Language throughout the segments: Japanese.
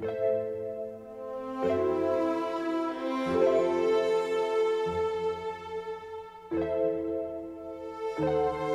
thank you.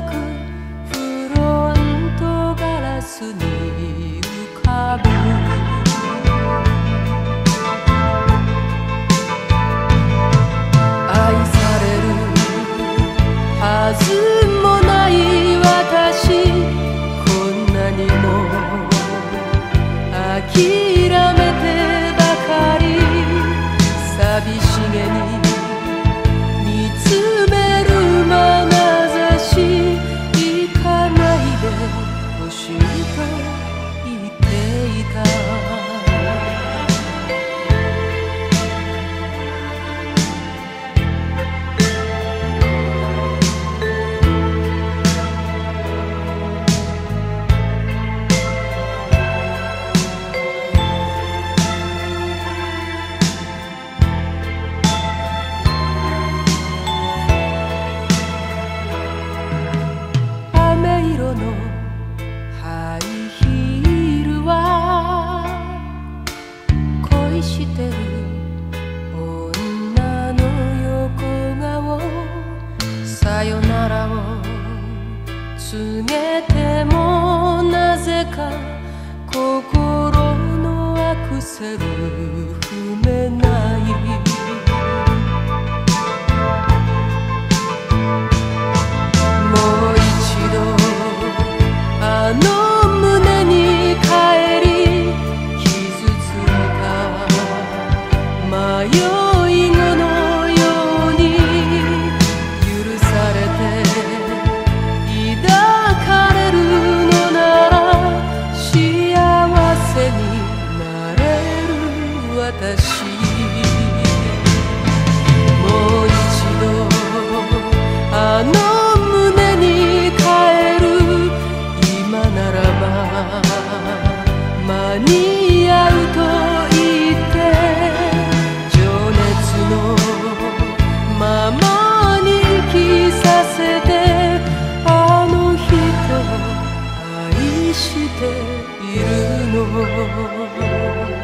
くフロントガラスに。愛してる女の横顔さよならを告げてもなぜか心間に合うと言って情熱のままに生きさせてあの人愛しているの。